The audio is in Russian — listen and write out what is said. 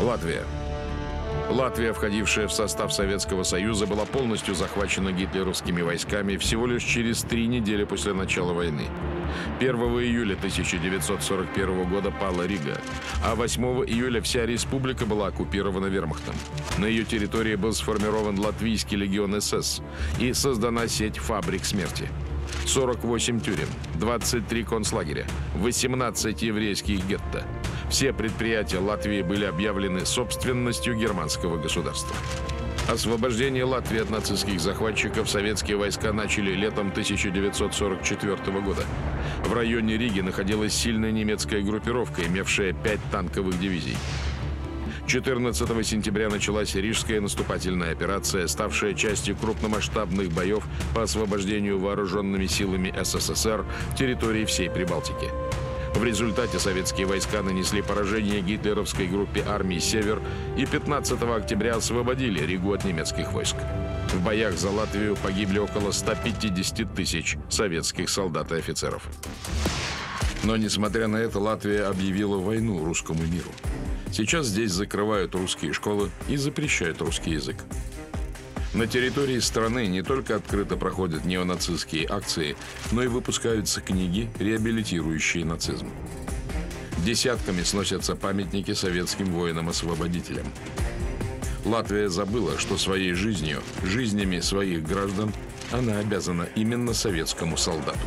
Латвия. Латвия, входившая в состав Советского Союза, была полностью захвачена гитлеровскими войсками всего лишь через три недели после начала войны. 1 июля 1941 года пала Рига, а 8 июля вся республика была оккупирована вермахтом. На ее территории был сформирован Латвийский легион СС и создана сеть фабрик смерти. 48 тюрем, 23 концлагеря, 18 еврейских гетто. Все предприятия Латвии были объявлены собственностью германского государства. Освобождение Латвии от нацистских захватчиков советские войска начали летом 1944 года. В районе Риги находилась сильная немецкая группировка, имевшая пять танковых дивизий. 14 сентября началась Рижская наступательная операция, ставшая частью крупномасштабных боев по освобождению вооруженными силами СССР территории всей Прибалтики. В результате советские войска нанесли поражение гитлеровской группе армии «Север» и 15 октября освободили Ригу от немецких войск. В боях за Латвию погибли около 150 тысяч советских солдат и офицеров. Но, несмотря на это, Латвия объявила войну русскому миру. Сейчас здесь закрывают русские школы и запрещают русский язык. На территории страны не только открыто проходят неонацистские акции, но и выпускаются книги, реабилитирующие нацизм. Десятками сносятся памятники советским воинам-освободителям. Латвия забыла, что своей жизнью, жизнями своих граждан она обязана именно советскому солдату.